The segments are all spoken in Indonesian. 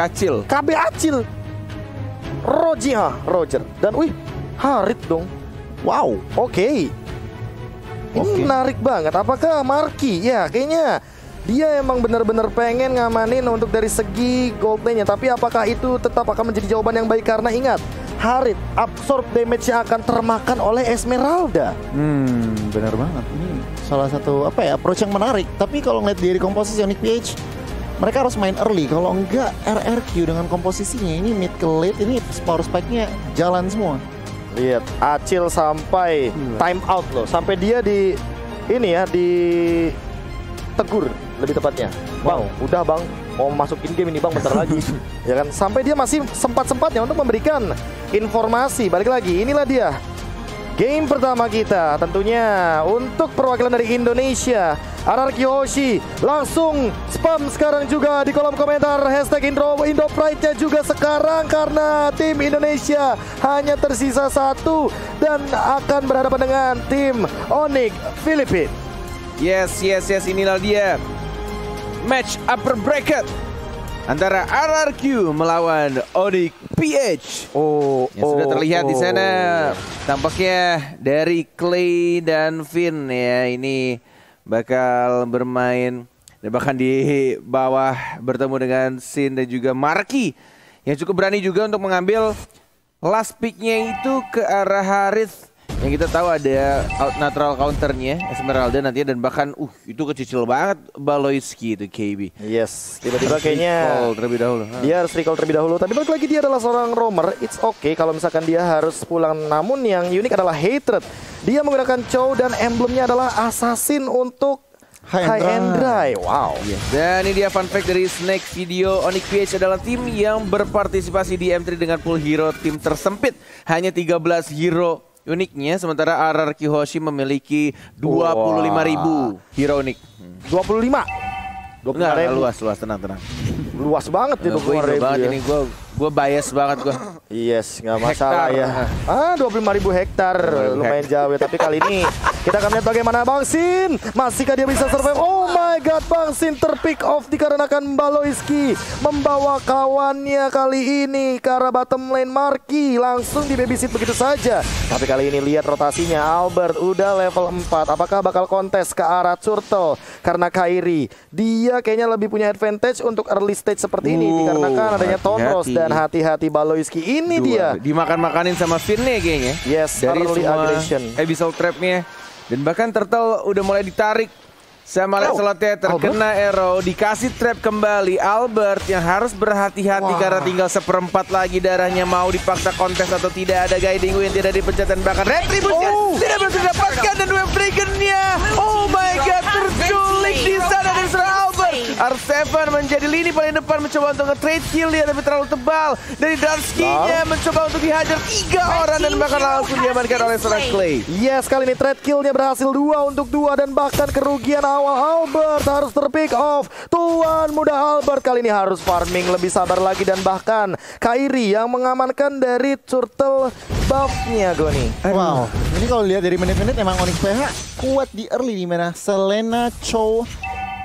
Kacil. KB Acil. Roger, Roger. Dan wih, Harit dong. Wow, oke. Ini Oke. menarik banget. Apakah Marki? Ya, kayaknya dia emang benar-benar pengen ngamanin untuk dari segi gold lane-nya. Tapi apakah itu tetap akan menjadi jawaban yang baik? Karena ingat, Harit absorb damage-nya akan termakan oleh Esmeralda. Hmm, benar banget. Ini salah satu apa ya approach yang menarik. Tapi kalau ngeliat dari komposisi Onyx PH, mereka harus main early. Kalau enggak RRQ dengan komposisinya ini mid ke late ini power spike-nya jalan semua. Lihat, Acil sampai time out loh. Sampai dia di ini ya di tegur lebih tepatnya. Bang, udah Bang, mau masukin game ini Bang bentar lagi. ya kan? Sampai dia masih sempat-sempatnya untuk memberikan informasi. Balik lagi, inilah dia. Game pertama kita tentunya untuk perwakilan dari Indonesia Ararki Hoshi langsung spam sekarang juga di kolom komentar hashtag Indo, Indo Pride-nya juga sekarang karena tim Indonesia hanya tersisa satu dan akan berhadapan dengan tim Onyx Filipina. Yes, yes, yes, inilah dia. Match upper bracket antara RRQ melawan Onyx PH. Oh, Yang sudah terlihat di sana. tampaknya dari Clay dan Finn ya ini bakal bermain. Dan bahkan di bawah bertemu dengan Sin dan juga Marki yang cukup berani juga untuk mengambil last picknya itu ke arah Harith yang kita tahu ada out natural counternya Esmeralda nantinya dan bahkan uh itu kecil banget Baloiski itu KB. Yes, tiba-tiba kayaknya Recall terlebih dahulu. Dia harus recall terlebih dahulu. Tapi balik lagi dia adalah seorang roamer. It's okay kalau misalkan dia harus pulang. Namun yang unik adalah hatred. Dia menggunakan Chow dan emblemnya adalah assassin untuk High and high and dry. Wow. Dan ini dia fun fact dari Snake Video Onyx PH adalah tim yang berpartisipasi di M3 dengan pool hero tim tersempit. Hanya 13 hero uniknya sementara RRQ Hoshi memiliki 25.000 hero unik. 25. 25 Enggak, ribu. luas luas tenang tenang. Luas banget ya gue 25 ribu banget ya. ini gue gue bias banget gue. Yes, nggak masalah Hektar. ya. Ah, 25 ribu hektar. 25.000 Lumayan jauh ya. Tapi kali ini kita akan lihat bagaimana Bang Sin. Masihkah dia bisa survive? Oh my God, Bang Sin terpick off dikarenakan Baloiski membawa kawannya kali ini ke arah bottom lane Marki. Langsung di babysit begitu saja. Tapi kali ini lihat rotasinya. Albert udah level 4. Apakah bakal kontes ke arah Curtle? Karena Kairi, dia kayaknya lebih punya advantage untuk early stage seperti ini. Uh, Dikarenakan adanya Tonros dan hati-hati Baloiski. Ini Dua. dia. Dimakan-makanin sama Finn nih kayaknya. Yes, Dari early semua aggression. abyssal trapnya. Dan bahkan Turtle udah mulai ditarik sama Lancelotnya terkena arrow. Dikasih trap kembali. Albert yang harus berhati-hati Wah. karena tinggal seperempat lagi darahnya. Mau dipaksa kontes atau tidak ada guiding win tidak dipencet dan bahkan retribusi Oh. tidak berhasil didapatkan. Dan wave triggernya oh my god R7 menjadi lini paling depan mencoba untuk nge-trade kill dia tapi terlalu tebal. Dari Darksky-nya mencoba untuk dihajar tiga orang dan bahkan langsung diamankan oleh seorang Clay Yes, kali ini trade killnya berhasil dua untuk dua dan bahkan kerugian awal Albert harus terpick off. Tuan muda Albert kali ini harus farming lebih sabar lagi dan bahkan Kairi yang mengamankan dari turtle buffnya Goni. Wow, ini kalau lihat dari menit-menit emang Onyx PH kuat di early di mana Selena, Chow,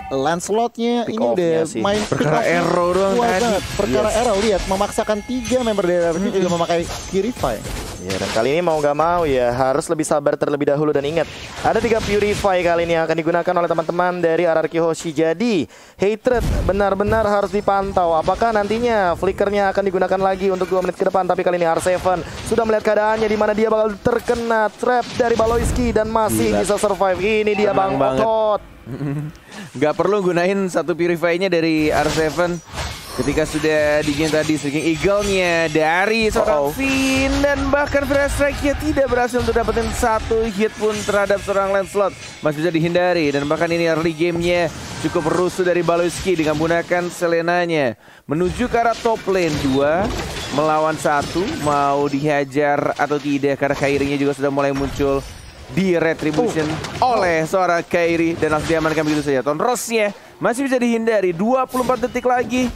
Lancelotnya ini udah sih. main Perkara arrow doang tadi. banget. Perkara Yes. arrow lihat memaksakan tiga member dari RRQ juga memakai Purify. Ya dan kali ini mau nggak mau ya harus lebih sabar terlebih dahulu dan ingat ada tiga purify kali ini yang akan digunakan oleh teman-teman dari RRQ Hoshi. Jadi hatred benar-benar harus dipantau. Apakah nantinya flickernya akan digunakan lagi untuk dua menit ke depan? Tapi kali ini R7 sudah melihat keadaannya di mana dia bakal terkena trap dari Baloiski dan masih Gila. bisa survive. Ini dia Bang banget. Otot. Gak perlu gunain satu purify-nya dari R7 Ketika sudah di game tadi Swinging Eagle-nya dari seorang Uh-oh. Finn Dan bahkan First Strike-nya tidak berhasil untuk dapetin satu hit pun terhadap seorang Lancelot. Masih bisa dihindari Dan bahkan ini early game-nya cukup rusuh dari Baloiski Dengan menggunakan Selenanya. Menuju ke arah top lane 2 Melawan satu Mau dihajar atau tidak Karena Kairinya juga sudah mulai muncul di retribution oleh seorang Kairi dan langsung diamankan begitu saja. Tonrosnya masih bisa dihindari. 24 detik lagi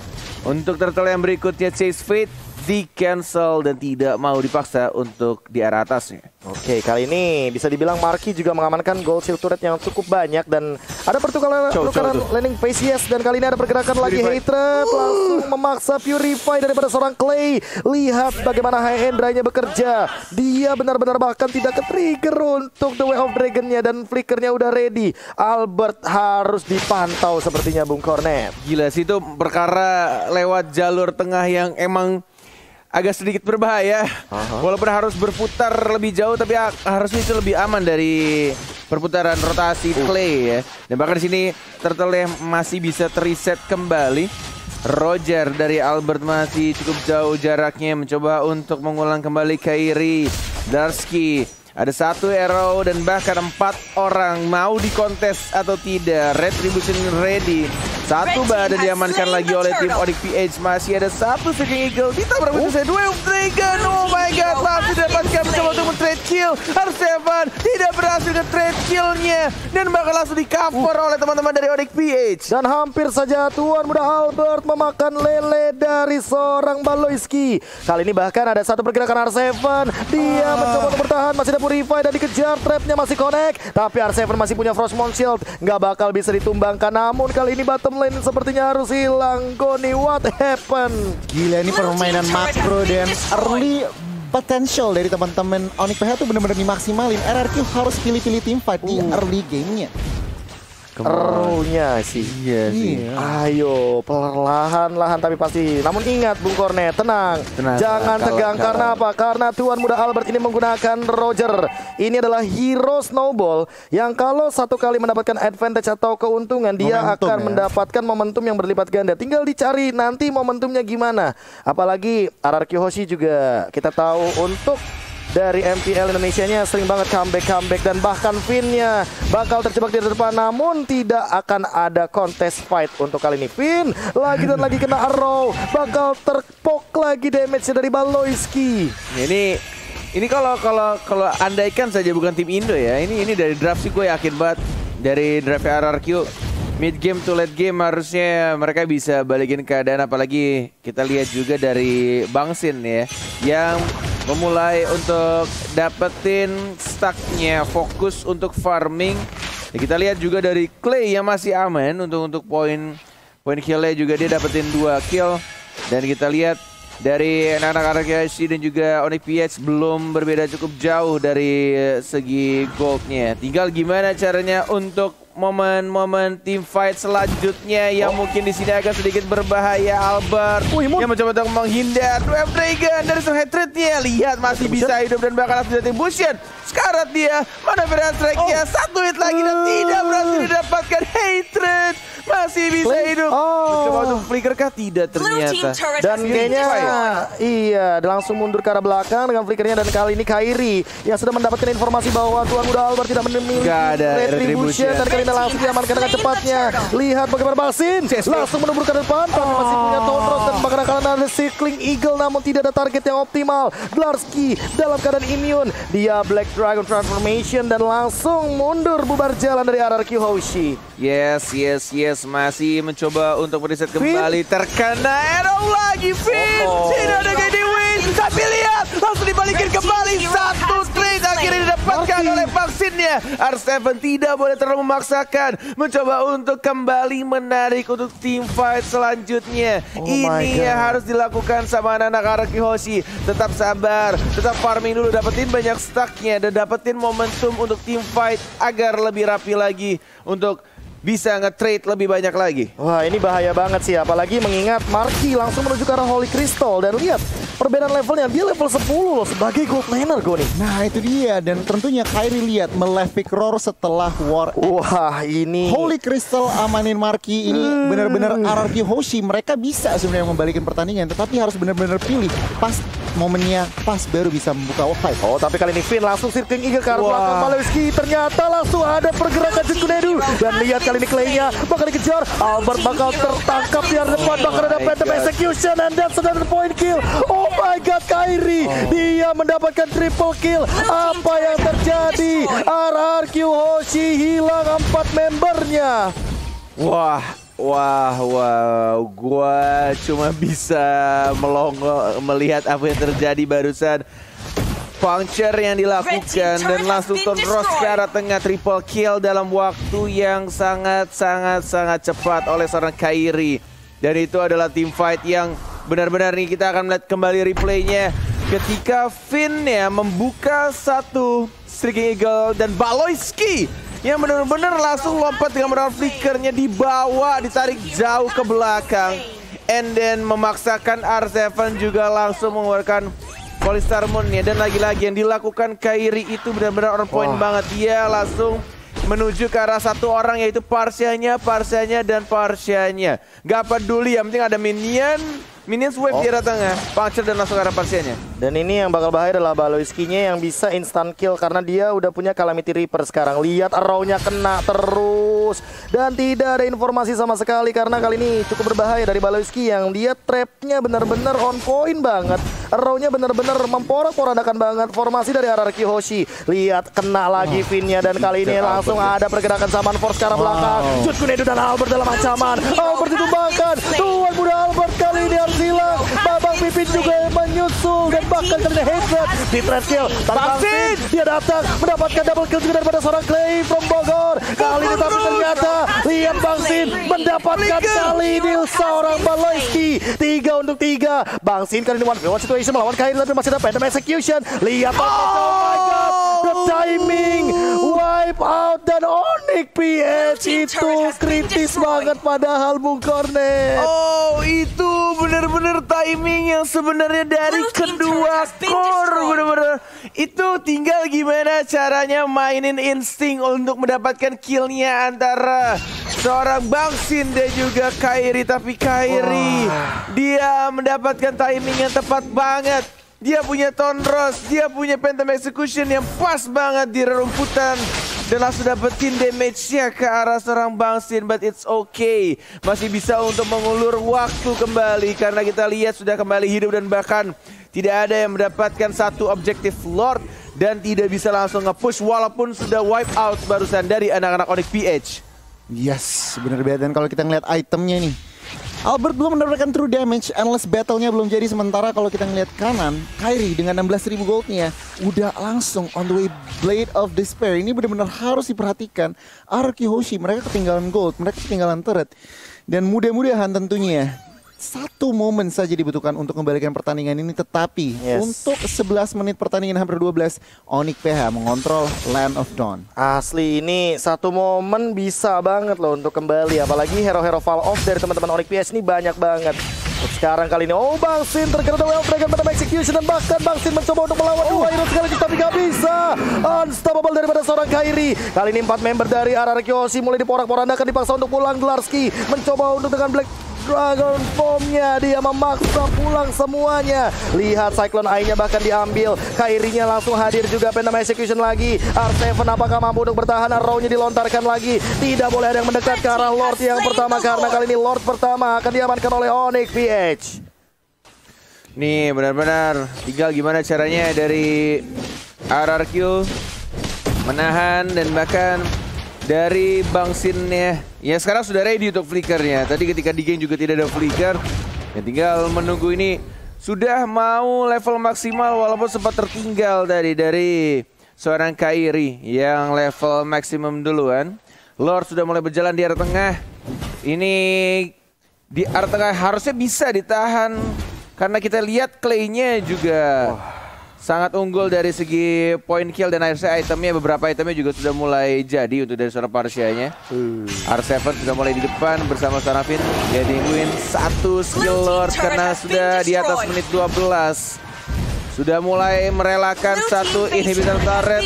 untuk turtle yang berikutnya. Chase Fate di cancel dan tidak mau dipaksa untuk di arah atasnya. Oke, kali ini bisa dibilang Marky juga mengamankan gold shield turret yang cukup banyak dan ada pertukaran Cow, pertukaran landing phase yes dan kali ini ada pergerakan lagi Purify. hatred langsung memaksa purify daripada seorang Clay. Lihat bagaimana high end nya bekerja. Dia benar-benar bahkan tidak ke trigger untuk the way of dragonnya dan flickernya udah ready. Albert harus dipantau sepertinya Bung Cornet. Gila sih itu perkara lewat jalur tengah yang emang agak sedikit berbahaya. Walaupun harus berputar lebih jauh tapi ha- harusnya itu lebih aman dari perputaran rotasi Clay ya. Dan bahkan di sini Turtle masih bisa terreset kembali. Roger dari Albert masih cukup jauh jaraknya mencoba untuk mengulang kembali Kairi Darsky ada satu arrow dan bahkan empat orang mau dikontes atau tidak. Retribution ready. Satu bar diamankan lagi oleh tim Onyx PH. Masih ada satu Seeking Eagle. Kita bermain saya dua Dragon. Oh my god. Langsung dapatkan mencoba untuk men-trade kill. Harus Seven tidak berhasil nge-trade killnya. Dan bakal langsung di cover oleh teman-teman dari Onyx PH. Dan hampir saja Tuan Muda Albert memakan lele dari seorang Baloiski. Kali ini bahkan ada satu pergerakan R7. Dia mencoba untuk bertahan, masih ada Purify dan dikejar. Trapnya masih connect. Tapi R7 masih punya Frostmourne Shield. Nggak bakal bisa ditumbangkan. Namun kali ini bottom lane sepertinya harus hilang. Goni, what happened? Gila ini permainan makro dan early potential dari teman-teman Onyx PH tuh bener-bener dimaksimalin. RRQ harus pilih-pilih tim fight di early gamenya. Erunya sih. Iya sih. Iya. Ayo, perlahan-lahan tapi pasti. Namun ingat Bung Kornet, tenang. Tenang, Jangan tenang, tegang kalau- karena apa? Karena Tuan Muda Albert ini menggunakan Roger. Ini adalah hero snowball yang kalau satu kali mendapatkan advantage atau keuntungan, dia Momentum akan ya. mendapatkan momentum yang berlipat ganda. Tinggal dicari nanti momentumnya gimana. Apalagi RRQ Hoshi juga kita tahu untuk dari MPL Indonesia-nya sering banget comeback-comeback dan bahkan Finn-nya bakal terjebak di depan. Namun tidak akan ada contest fight untuk kali ini. Finn lagi dan lagi kena arrow bakal terpok lagi damage dari Baloiski. Ini ini kalau kalau kalau andaikan saja bukan tim Indo ya. Ini ini dari draft sih gue yakin banget. Dari draft RRQ mid game to late game harusnya mereka bisa balikin keadaan. Apalagi kita lihat juga dari Bangsin ya yang memulai untuk dapetin stacknya fokus untuk farming. Ya, kita lihat juga dari Clay yang masih aman untuk untuk poin poin killnya juga dia dapetin dua kill dan kita lihat dari anak-anak RKC dan juga Onyx PH belum berbeda cukup jauh dari eh, segi goldnya. Tinggal gimana caranya untuk momen-momen team fight selanjutnya yang mungkin di sini agak sedikit berbahaya Albert. Mun. yang mencoba untuk menghindar Web Dragon dari seorang hatrednya lihat masih bisa hidup dan bakal langsung Bution sekarat dia mana berat strike-nya. Satu hit lagi dan tidak berhasil didapatkan. Hatred masih bisa Play. hidup. Oh. mencoba untuk flicker kah tidak ternyata. dan kayaknya iya dia langsung mundur ke arah belakang dengan flickernya. Dan kali ini Kairi yang sudah mendapatkan informasi bahwa Tuan Muda Albert tidak ada retribution retribution. dan kali langsung diamankan dengan cepatnya. lihat bagaimana Basin. Langsung menubur ke depan. Tapi masih punya Tonros dan bahkan akan ada Circling Eagle namun tidak ada target yang optimal. Glarski dalam keadaan immune. Dia Black Dragon Transformation dan langsung mundur bubar jalan dari RRQ Hoshi. Yes, yes, yes. Masih mencoba untuk mereset kembali. Terkena arrow lagi, Finn. Oh. Tidak ada win. Tapi lihat, langsung dibalikin kembali. Satu trade akhirnya didapatkan oleh vaksinnya. R7 tidak boleh terlalu memaksakan. Mencoba untuk kembali menarik untuk team fight selanjutnya. Oh Ini yang harus dilakukan sama anak-anak Araki Hoshi. Tetap sabar, tetap farming dulu, dapetin banyak stacknya dan dapetin momentum untuk team fight agar lebih rapi lagi untuk bisa nge-trade lebih banyak lagi. Wah ini bahaya banget sih apalagi mengingat Marky langsung menuju ke arah Holy Crystal dan lihat perbedaan levelnya dia level 10 loh sebagai gold laner gue nih. Nah itu dia dan tentunya Kyrie lihat melevik Roar setelah War Wah ini Holy Crystal amanin Marky ini benar-benar RRQ Hoshi. Mereka bisa sebenarnya membalikin pertandingan tetapi harus benar-benar pilih pas momennya pas baru bisa membuka fight. Oh tapi kali ini Finn langsung circling Eagle ke arah belakang Malewski ternyata langsung ada pergerakan Jinkunedu dan lihat kali ini Clay-nya bakal dikejar. Albert bakal tertangkap di depan bakal ada my phantom execution and that's another point kill. Oh my god Kyrie dia mendapatkan triple kill. Apa yang terjadi? RRQ Hoshi hilang empat membernya. Wah, Wah, wow, gua cuma bisa melongo melihat apa yang terjadi barusan. Puncture yang dilakukan dan langsung Tonros ke arah tengah triple kill dalam waktu yang sangat sangat sangat cepat oleh seorang Kairi. Dan itu adalah team fight yang benar-benar nih kita akan melihat kembali replaynya ketika Finn ya membuka satu Streaking Eagle dan Baloyski yang benar-benar langsung lompat dengan modal flickernya dibawa ditarik jauh ke belakang. And then memaksakan R7 juga langsung mengeluarkan Polistar Moon ya. Dan lagi-lagi yang dilakukan Kairi itu benar-benar on point banget. Dia langsung menuju ke arah satu orang yaitu Parsianya, Parsianya dan Parsianya. Gak peduli yang penting ada minion Minions wave Oh. di arah tengah, puncture dan langsung ke arah Parsianya. Dan ini yang bakal bahaya adalah Baloiski-nya yang bisa instant kill karena dia udah punya Calamity Reaper sekarang. Lihat arrow-nya kena terus dan tidak ada informasi sama sekali karena kali ini cukup berbahaya dari Baloiski yang dia trapnya benar-benar on point banget. Arrow-nya benar-benar memporak-porandakan banget formasi dari RRQ Hoshi. Lihat kena lagi Finn-nya dan kali ini langsung ada pergerakan Saman Force ke arah belakang. Jut Kunedo dan Albert dalam ancaman. Albert ditumbangkan. Tuan muda Albert kali ini harus hilang. Babang Pipin juga yang menyusul dan bahkan ini headshot di trap kill. Bangsin dia datang mendapatkan double kill juga daripada seorang Clay from Bogor. Kali ini tapi ternyata lihat Bangsin mendapatkan kali ini seorang Baloiski. Tiga untuk tiga. Bangsin kali ini one one situation melawan Kairi tapi masih ada Phantom Execution. Lihat oh my god. The timing wipe out dan Onyx PH itu kritis banget padahal Bung Kornet. Oh, itu benar-benar timing yang sebenarnya dari kedua core destroyed. benar-benar. Itu tinggal gimana caranya mainin insting untuk mendapatkan killnya antara seorang Bangsin dan juga Kairi. Tapi Kairi dia mendapatkan timing yang tepat banget. Dia punya Tonros, dia punya Phantom Execution yang pas banget di rerumputan dan langsung dapetin damage-nya ke arah seorang Bangsin but it's okay masih bisa untuk mengulur waktu kembali karena kita lihat sudah kembali hidup dan bahkan tidak ada yang mendapatkan satu objektif Lord dan tidak bisa langsung nge-push walaupun sudah wipe out barusan dari anak-anak Onyx PH Yes, bener banget. Dan kalau kita ngeliat itemnya nih, Albert belum mendapatkan true damage, endless battle-nya belum jadi. Sementara kalau kita ngeliat kanan, Kyrie dengan 16.000 goldnya udah langsung on the way Blade of Despair. Ini benar-benar harus diperhatikan. Araki Hoshi, mereka ketinggalan gold, mereka ketinggalan turret. Dan mudah-mudahan tentunya satu momen saja dibutuhkan untuk kembalikan pertandingan ini tetapi Yes. untuk 11 menit pertandingan hampir 12 Onyx PH mengontrol Land of Dawn. Asli ini satu momen bisa banget loh untuk kembali apalagi hero-hero fall off dari teman-teman Onyx PS ini banyak banget. Sekarang kali ini oh Bang Sin terkena The Way of Dragon pada execution dan bahkan Bang Sin mencoba untuk melawan dua hero sekaligus tapi gak bisa. Unstoppable daripada seorang Kairi. Kali ini empat member dari RRQ Osi mulai diporak-porandakan dipaksa untuk pulang Glarski mencoba untuk dengan Black Dragon Formnya dia memaksa pulang semuanya. Lihat Cyclone Eye-nya bahkan diambil. Kairinya langsung hadir juga. Phantom Execution lagi. R7 apakah mampu untuk bertahan? Arrow-nya dilontarkan lagi. Tidak boleh ada yang mendekat ke arah Lord yang pertama Karena kali ini Lord pertama akan diamankan oleh Onyx PH Nih benar-benar. Tinggal gimana caranya dari RRQ menahan dan bahkan dari Bangsinnya ya sekarang sudah ready untuk flickernya. Tadi ketika di game juga tidak ada flicker. Ya tinggal menunggu ini sudah mau level maksimal walaupun sempat tertinggal tadi dari seorang Kairi yang level maksimum duluan. Lord sudah mulai berjalan di arah tengah. Ini di arah tengah harusnya bisa ditahan karena kita lihat Clay-nya juga sangat unggul dari segi point kill dan akhirnya itemnya beberapa itemnya juga sudah mulai jadi untuk dari seorang Parsianya. R7 sudah mulai di depan bersama seorang Finn. Dia diingguin satu skill Lord karena sudah di atas menit 12. Sudah mulai merelakan satu inhibitor turret.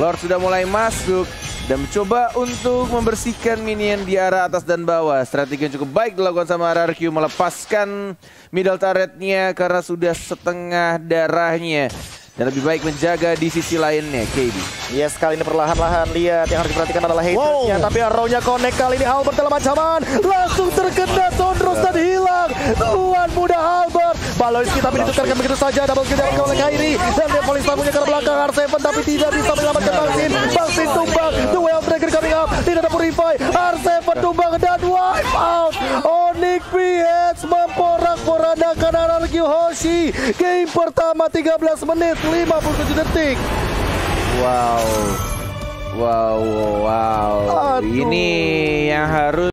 Lord sudah mulai masuk dan mencoba untuk membersihkan minion di arah atas dan bawah. Strategi yang cukup baik dilakukan sama RRQ melepaskan middle turretnya karena sudah setengah darahnya. Dan lebih baik menjaga di sisi lainnya, KD. Yes, kali ini perlahan-lahan lihat yang harus diperhatikan adalah hatersnya. Wow. Tapi arrow-nya connect kali ini Albert dalam ancaman. Langsung terkena Sondros dan Balance kita tapi ditukarkan begitu saja. Double kill dari oleh Kairi. Dan dia polisi punya ke belakang. Arseven tapi tidak bisa menyelamatkan Bangsin. Bangsin tumbang. The way of coming up. Tidak ada purify. Arseven tumbang dan wipe out. Onyx PH memporak-porandakan RRQ Hoshi. Game pertama 13 menit 57 detik. Wow. Wow, wow. Aduh. Ini yang harus